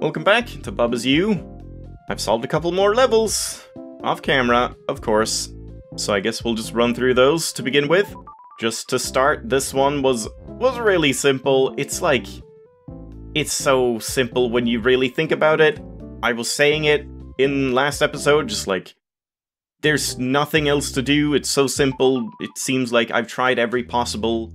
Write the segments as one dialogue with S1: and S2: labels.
S1: Welcome back to Baba's You. I've solved a couple more levels. Off camera, of course. So I guess we'll just run through those to begin with. Just to start, this one was was really simple. It's like it's so simple when you really think about it. I was saying it in last episode, just like there's nothing else to do. It's so simple. It seems like I've tried every possible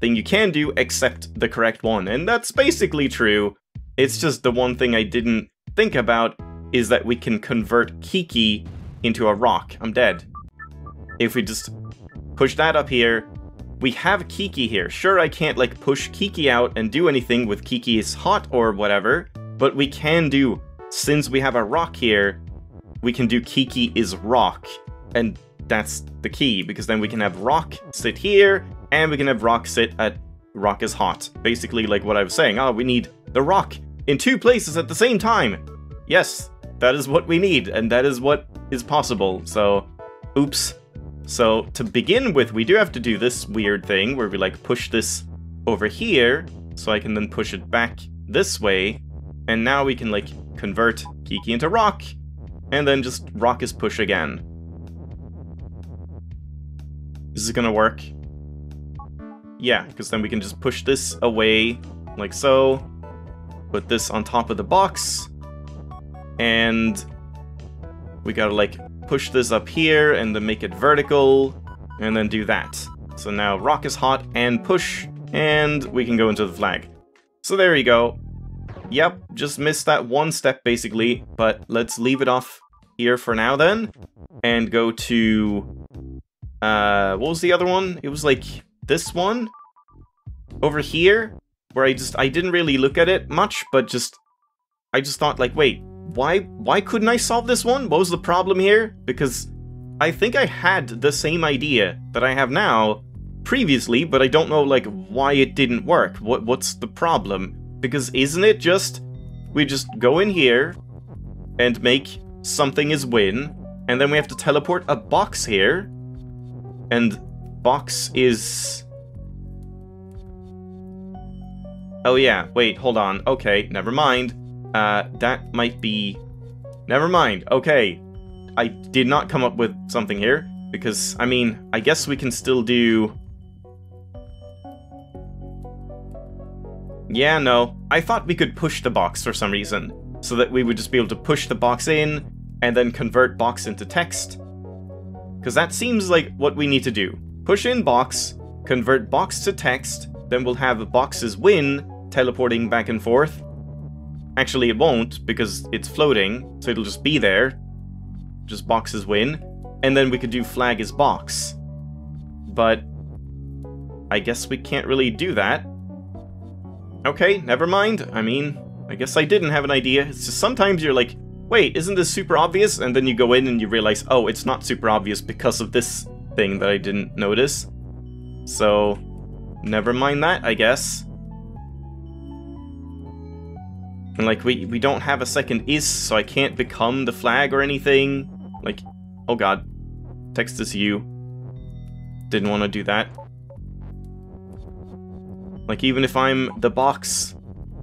S1: thing you can do except the correct one. And that's basically true. It's just the one thing I didn't think about is that we can convert Kiki into a rock. I'm dead. If we just push that up here, we have Kiki here. Sure, I can't like push Kiki out and do anything with Kiki is hot or whatever, but we can do, since we have a rock here, we can do Kiki is rock. And that's the key, because then we can have rock sit here, and we can have rock sit at rock is hot. Basically like what I was saying, oh, we need the rock in two places at the same time. Yes, that is what we need, and that is what is possible, so oops. So to begin with, we do have to do this weird thing where we like push this over here, so I can then push it back this way, and now we can like convert Kiki into rock, and then just rock is push again. Is it gonna work? Yeah, because then we can just push this away, like so, put this on top of the box, and we gotta like push this up here and then make it vertical, and then do that. So now rock is hot and push, and we can go into the flag. So there you go. Yep, just missed that one step basically, but let's leave it off here for now then, and go to, uh, what was the other one? It was like this one? Over here? Where I just, I didn't really look at it much, but just, I just thought like, wait, why, why couldn't I solve this one? What was the problem here? Because I think I had the same idea that I have now previously, but I don't know like why it didn't work. What, what's the problem? Because isn't it just, we just go in here and make something is win, and then we have to teleport a box here, and box is... Oh yeah, wait, hold on. Okay, never mind. Uh, that might be... Never mind, okay. I did not come up with something here, because, I mean, I guess we can still do... Yeah, no. I thought we could push the box for some reason, so that we would just be able to push the box in, and then convert box into text. Because that seems like what we need to do. Push in box, convert box to text, then we'll have boxes win, teleporting back and forth. Actually, it won't, because it's floating, so it'll just be there. Just boxes win. And then we could do flag is box. But I guess we can't really do that. Okay, never mind. I mean, I guess I didn't have an idea. It's just sometimes you're like, wait, isn't this super obvious? And then you go in and you realize, oh, it's not super obvious because of this thing that I didn't notice. So, never mind that, I guess. And like, we, we don't have a second is, so I can't become the flag or anything. Like, oh god. Text is you. Didn't want to do that. Like, even if I'm the box,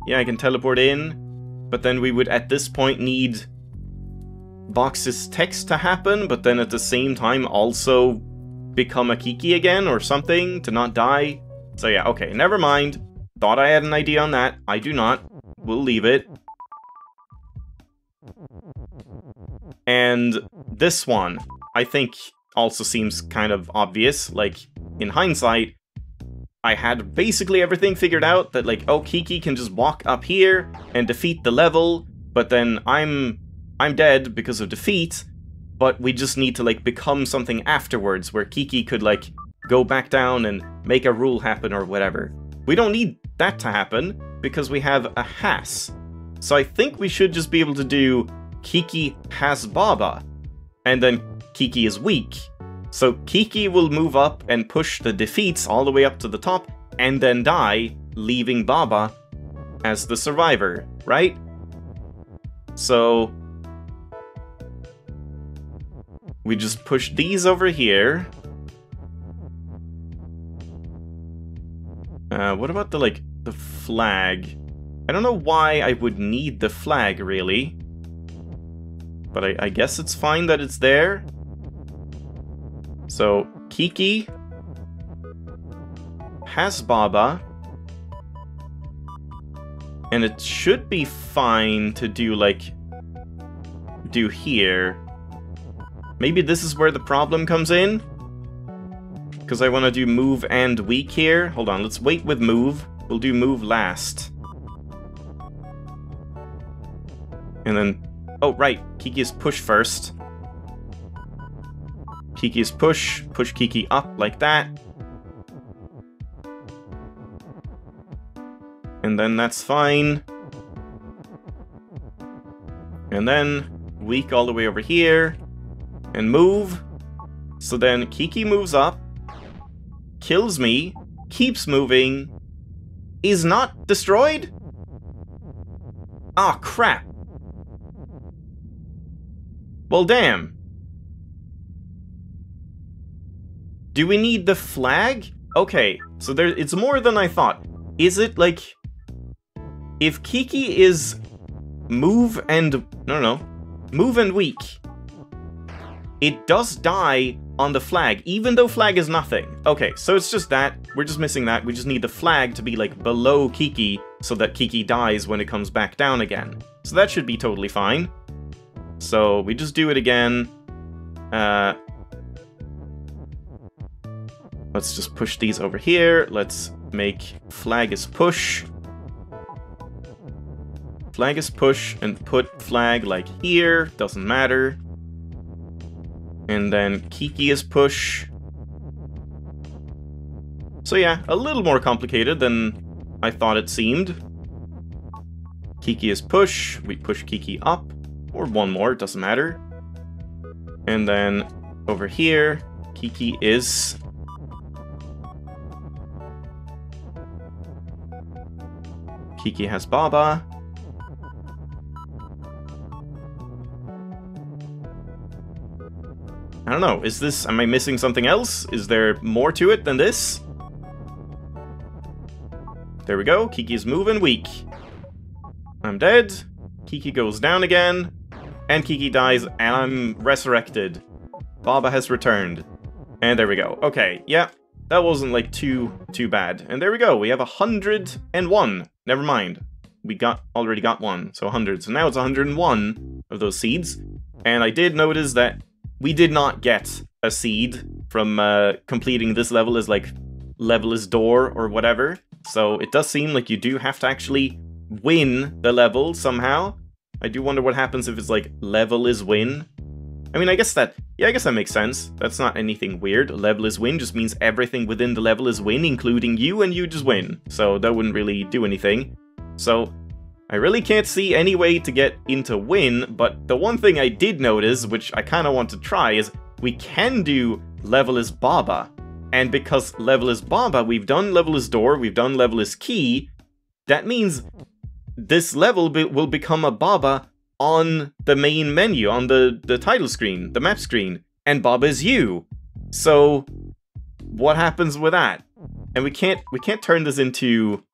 S1: yeah, I can teleport in, but then we would at this point need box's text to happen, but then at the same time also become a Kiki again or something to not die. So yeah, okay, never mind. Thought I had an idea on that. I do not. We'll leave it. And this one, I think, also seems kind of obvious. Like, in hindsight, I had basically everything figured out that, like, oh, Kiki can just walk up here and defeat the level, but then I'm I'm dead because of defeat, but we just need to, like, become something afterwards where Kiki could, like, go back down and make a rule happen or whatever. We don't need that to happen because we have a has. So I think we should just be able to do Kiki has Baba, and then Kiki is weak. So Kiki will move up and push the defeats all the way up to the top, and then die, leaving Baba as the survivor, right? So... We just push these over here. Uh, what about the, like, flag? I don't know why I would need the flag, really. But I, I guess it's fine that it's there. So, Kiki has Baba. And it should be fine to do, like, do here. Maybe this is where the problem comes in? Because I want to do move and weak here. Hold on, let's wait with move. We'll do move last. And then... Oh, right. Kiki is push first. Kiki is push. Push Kiki up like that. And then that's fine. And then weak all the way over here. And move. So then Kiki moves up. Kills me. Keeps moving. Is not destroyed? Ah, oh, crap. Well, damn. Do we need the flag? Okay, so there it's more than I thought. Is it like if Kiki is move and no no move and weak, it does die on the flag, even though flag is nothing. Okay, so it's just that. We're just missing that. We just need the flag to be like below Kiki so that Kiki dies when it comes back down again. So that should be totally fine. So we just do it again. Uh, let's just push these over here. Let's make flag is push. Flag is push and put flag like here, doesn't matter. And then Kiki is push. So yeah, a little more complicated than I thought it seemed. Kiki is push, we push Kiki up, or one more, doesn't matter. And then over here, Kiki is Kiki has Baba. Don't know, is this... am I missing something else? Is there more to it than this? There we go, Kiki's moving weak. I'm dead. Kiki goes down again. And Kiki dies, and I'm resurrected. Baba has returned. And there we go. Okay, yeah, that wasn't like too too bad. And there we go. We have a hundred and one. Never mind. We got already got one, so 100. So now it's 101 of those seeds. And I did notice that we did not get a seed from uh, completing this level as like level is door or whatever. So it does seem like you do have to actually win the level somehow. I do wonder what happens if it's like level is win. I mean, I guess that, yeah, I guess that makes sense. That's not anything weird. Level is win just means everything within the level is win, including you, and you just win. So that wouldn't really do anything. So I really can't see any way to get into win, but the one thing I did notice, which I kind of want to try, is we can do level is Baba. And because level is Baba, we've done level is door, we've done level is key, that means this level be will become a Baba on the main menu, on the, the title screen, the map screen, and Baba is you. So, what happens with that? And we can't we can't turn this into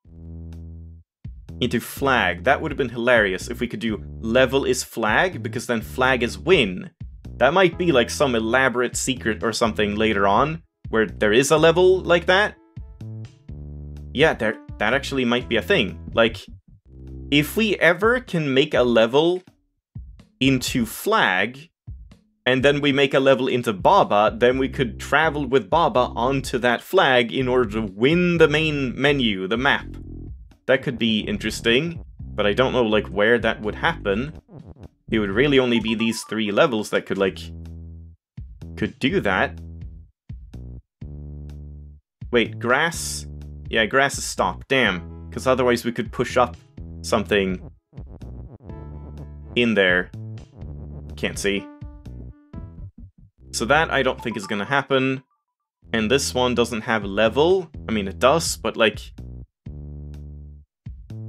S1: into flag. That would have been hilarious if we could do level is flag, because then flag is win. That might be like some elaborate secret or something later on, where there is a level like that. Yeah, there that actually might be a thing. Like, if we ever can make a level into flag, and then we make a level into Baba, then we could travel with Baba onto that flag in order to win the main menu, the map. That could be interesting, but I don't know like where that would happen. It would really only be these three levels that could like could do that. Wait, grass? Yeah, grass is stopped. Damn. Because otherwise we could push up something in there. Can't see. So that I don't think is to happen. And this one doesn't have level. I mean, it does, but like,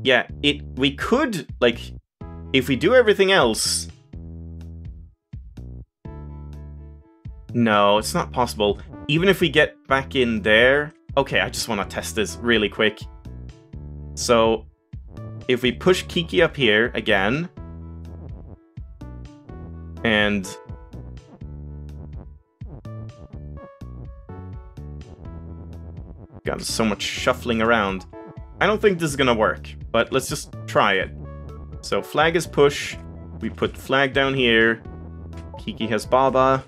S1: yeah, it we could like if we do everything else. No, it's not possible. Even if we get back in there. Okay, I just want to test this really quick. So if we push Kiki up here again, and got so much shuffling around. I don't think this is gonna work, but let's just try it. So flag is push, we put flag down here, Kiki has Baba.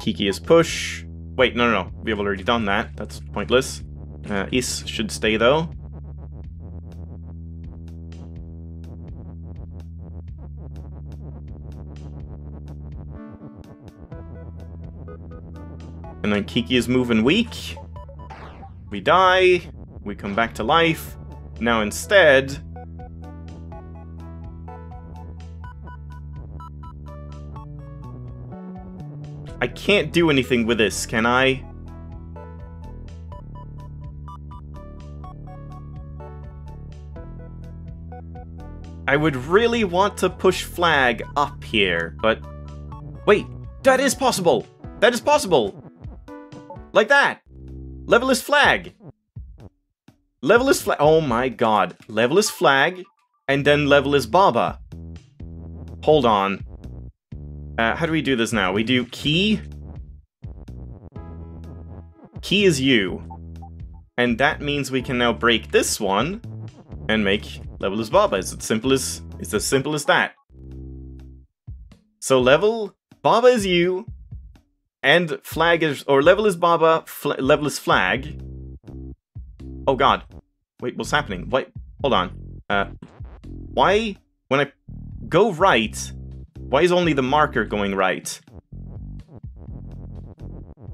S1: Kiki is push. Wait, no, no, no, we have already done that, that's pointless. Uh, Is should stay though. And then Kiki is moving weak. We die. We come back to life. Now instead... I can't do anything with this, can I? I would really want to push flag up here, but... Wait, that is possible! That is possible! Like that! Level is flag! Level is flag- oh my god. Level is flag, and then level is Baba. Hold on. Uh, how do we do this now? We do key. Key is you. And that means we can now break this one and make level is Baba. It's as simple as it's as simple as that. So level Baba is you, and flag is, or level is Baba, level is flag. Oh god. Wait, what's happening? Wait, hold on. Uh, why, when I go right, why is only the marker going right?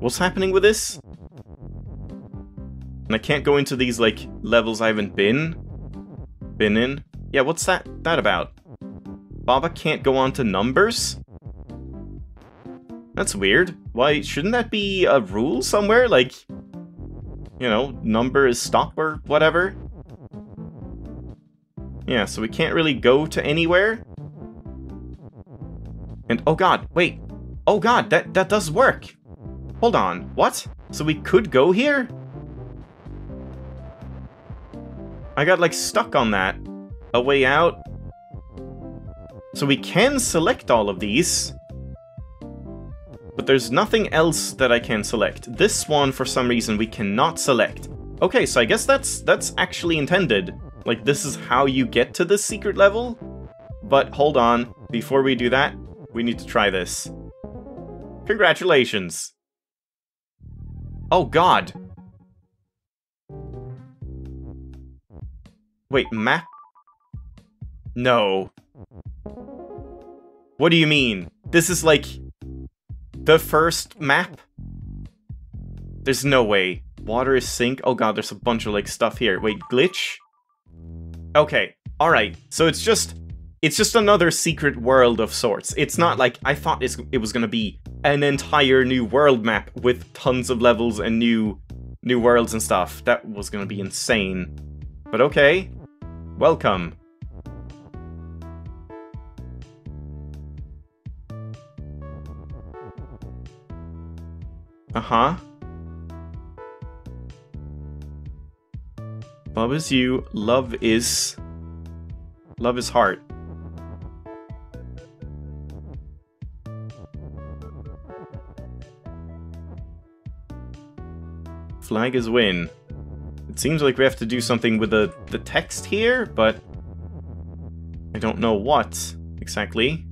S1: What's happening with this? And I can't go into these, like, levels I haven't been, been in. Yeah, what's that, that about? Baba can't go on to numbers? That's weird. Why, shouldn't that be a rule somewhere? Like, you know, number is stop or whatever? Yeah, so we can't really go to anywhere. And, oh god, wait. Oh god, that, that does work. Hold on, what? So we could go here? I got, like, stuck on that. A way out. So we can select all of these. But there's nothing else that I can select. This one, for some reason, we cannot select. Okay, so I guess that's that's actually intended. Like, this is how you get to this secret level? But hold on, before we do that, we need to try this. Congratulations! Oh god! Wait, map? No. What do you mean? This is like the first map? There's no way. Water is sink? Oh god, there's a bunch of like stuff here. Wait, glitch? Okay, alright. So it's just it's just another secret world of sorts. It's not like I thought it was gonna be an entire new world map with tons of levels and new new worlds and stuff. That was gonna be insane. But okay. Welcome. Uh-huh. Love is you, love is... Love is heart. Flag is win. It seems like we have to do something with the, the text here, but... I don't know what, exactly.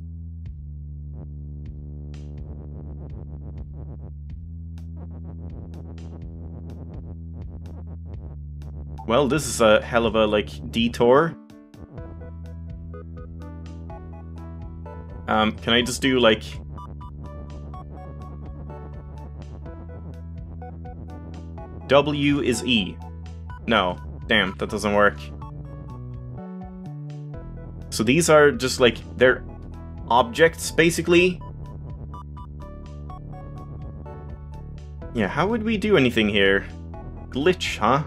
S1: Well, this is a hell of a, like, detour. Um, can I just do, like... W is E. No. Damn, that doesn't work. So these are just, like, they're objects, basically. Yeah, how would we do anything here? Glitch, huh?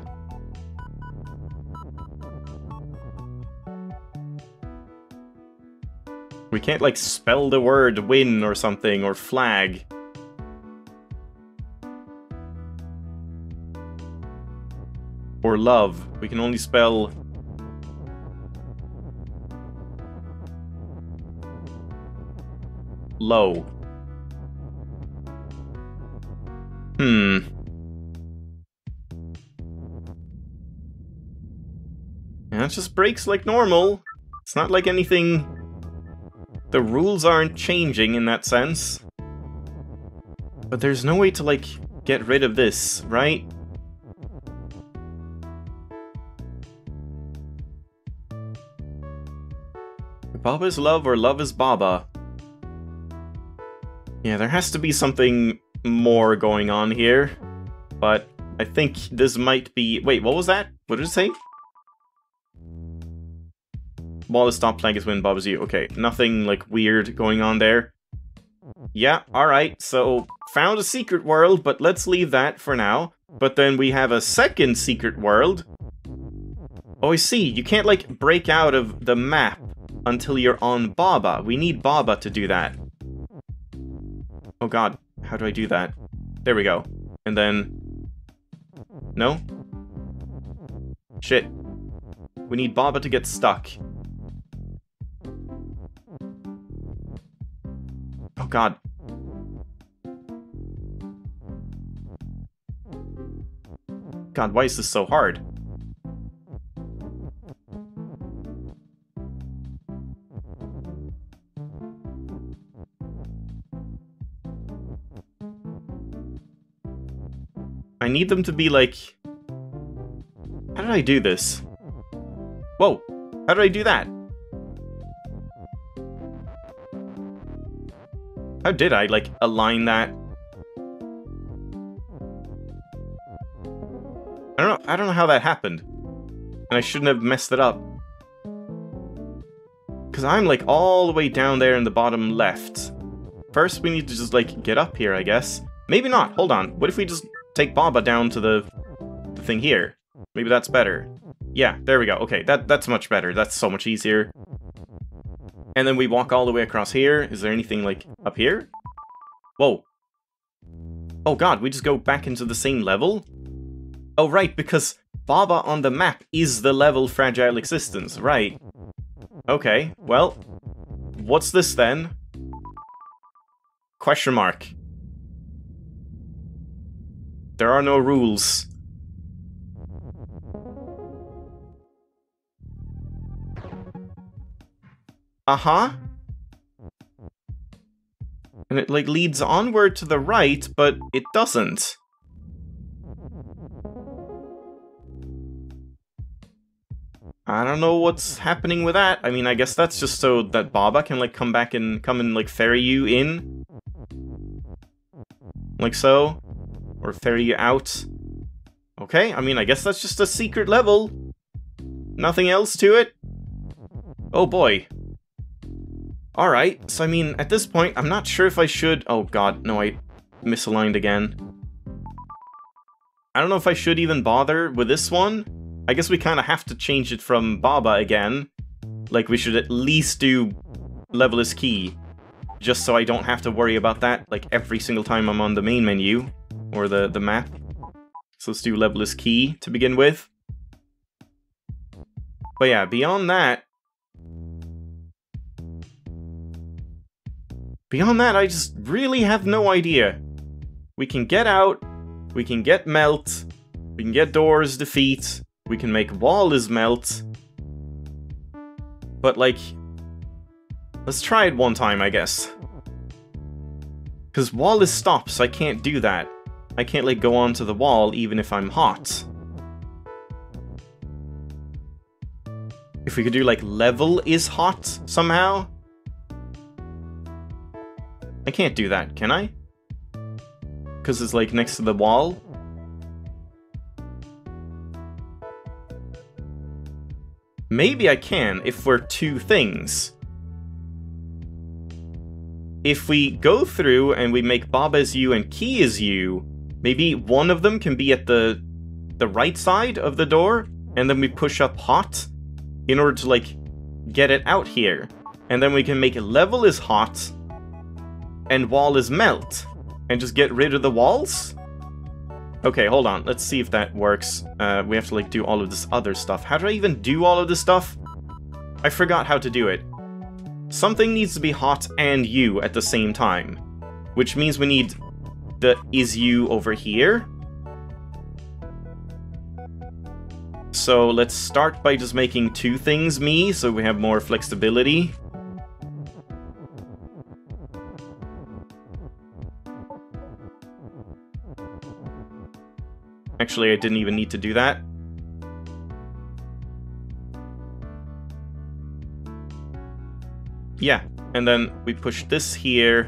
S1: We can't, like, spell the word win or something, or flag. or love. We can only spell... Low. Hmm. Yeah, it just breaks like normal. It's not like anything... The rules aren't changing in that sense. But there's no way to, like, get rid of this, right? Baba is love or love is Baba. Yeah, there has to be something more going on here. But I think this might be... Wait, what was that? What did it say? Wallace stop playing his win, Baba is you. Okay, nothing, like, weird going on there. Yeah, alright, so found a secret world, but let's leave that for now. But then we have a second secret world. Oh, I see, you can't, like, break out of the map until you're on Baba. We need Baba to do that. Oh god, how do I do that? There we go. And then... No? Shit. We need Baba to get stuck. Oh god. God, why is this so hard? Need them to be like... How did I do this? Whoa! How did I do that? How did I, like, align that? I don't know, I don't know how that happened. And I shouldn't have messed it up. Because I'm, like, all the way down there in the bottom left. First, we need to just, like, get up here, I guess. Maybe not, hold on. What if we just take Baba down to the, the thing here. Maybe that's better. Yeah, there we go. Okay, that that's much better. That's so much easier. And then we walk all the way across here. Is there anything, like, up here? Whoa. Oh god, we just go back into the same level? Oh, right, because Baba on the map is the level Fragile Existence, right. Okay, well, what's this then? Question mark. There are no rules. Uh-huh. And it, like, leads onward to the right, but it doesn't. I don't know what's happening with that. I mean, I guess that's just so that Baba can, like, come back and come and, like, ferry you in. Like so. Or ferry you out. Okay, I mean, I guess that's just a secret level. Nothing else to it. Oh boy. Alright, so I mean, at this point, I'm not sure if I should... Oh god, no, I misaligned again. I don't know if I should even bother with this one. I guess we kind of have to change it from Baba again. Like, we should at least do level is key. Just so I don't have to worry about that, like, every single time I'm on the main menu or the, the map. So let's do level is key to begin with. But yeah, beyond that... Beyond that, I just really have no idea. We can get out, we can get melt, we can get doors defeat, we can make walls melt. But like, let's try it one time, I guess. Because wall is stops, I can't do that. I can't, like, go onto the wall even if I'm hot. If we could do, like, level is hot somehow? I can't do that, can I? Because it's, like, next to the wall? Maybe I can if we're two things. If we go through and we make Baba as you and Key as you, Maybe one of them can be at the the right side of the door, and then we push up hot in order to, like, get it out here. And then we can make level is hot, and wall is melt, and just get rid of the walls? Okay, hold on. Let's see if that works. Uh, we have to, like, do all of this other stuff. How do I even do all of this stuff? I forgot how to do it. Something needs to be hot and you at the same time. Which means we need the is you over here. So let's start by just making two things me, so we have more flexibility. Actually, I didn't even need to do that. Yeah, and then we push this here,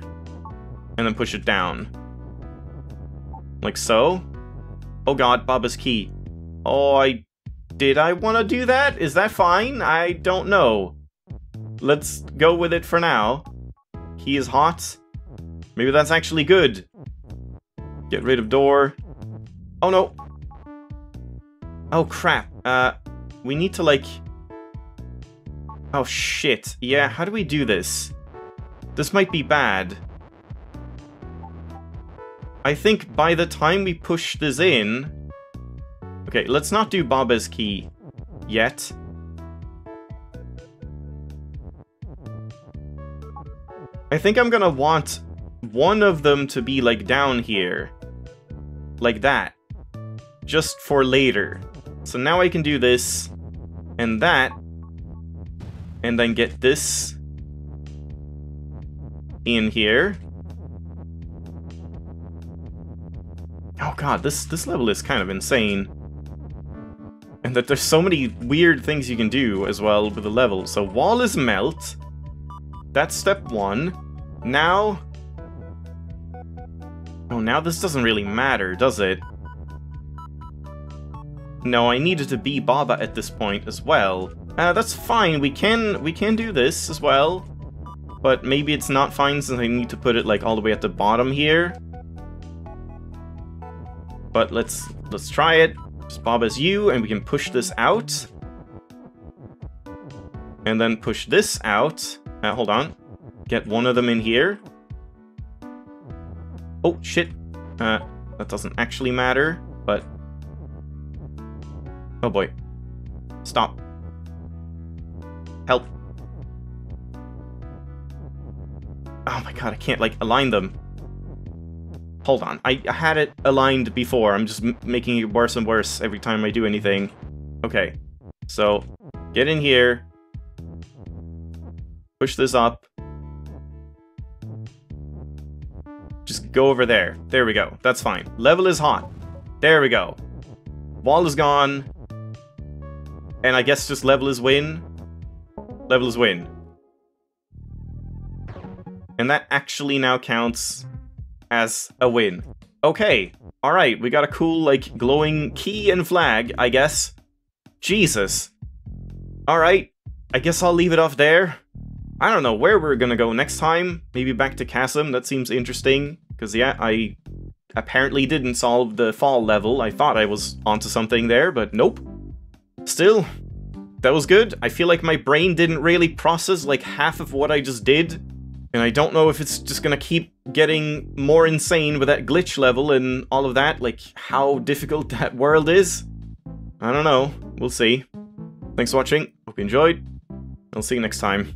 S1: and then push it down. Like so. Oh god, Baba's key. Oh, I... Did I want to do that? Is that fine? I don't know. Let's go with it for now. Key is hot. Maybe that's actually good. Get rid of door. Oh no. Oh crap. Uh, we need to like... Oh shit. Yeah, how do we do this? This might be bad. I think by the time we push this in... Okay, let's not do Baba's key yet. I think I'm gonna want one of them to be like down here. Like that just for later. So now I can do this, and that, and then get this in here. Oh god, this, this level is kind of insane. And that there's so many weird things you can do as well with the level. So wall is melt. That's step one. Now... Oh, now this doesn't really matter, does it? No, I needed to be Baba at this point as well. Uh, that's fine, we can we can do this as well. But maybe it's not fine since I need to put it like all the way at the bottom here. But let's let's try it. Just Baba's you, and we can push this out. And then push this out. Uh, hold on. Get one of them in here. Oh, shit. Uh, that doesn't actually matter, but Oh boy. Stop. Help. Oh my god, I can't, like, align them. Hold on. I, had it aligned before. I'm just making it worse and worse every time I do anything. Okay. So, get in here. Push this up. Just go over there. There we go. That's fine. Level is hot. There we go. Wall is gone. And I guess just level is win. Level is win. And that actually now counts as a win. Okay, alright, we got a cool, like, glowing key and flag, I guess. Jesus. Alright, I guess I'll leave it off there. I don't know where we're gonna go next time. Maybe back to Chasm, that seems interesting. Because, yeah, I apparently didn't solve the fall level. I thought I was onto something there, but nope. Still, that was good. I feel like my brain didn't really process like half of what I just did. And I don't know if it's just gonna keep getting more insane with that glitch level and all of that, like how difficult that world is. I don't know. We'll see. Thanks for watching. Hope you enjoyed. I'll see you next time.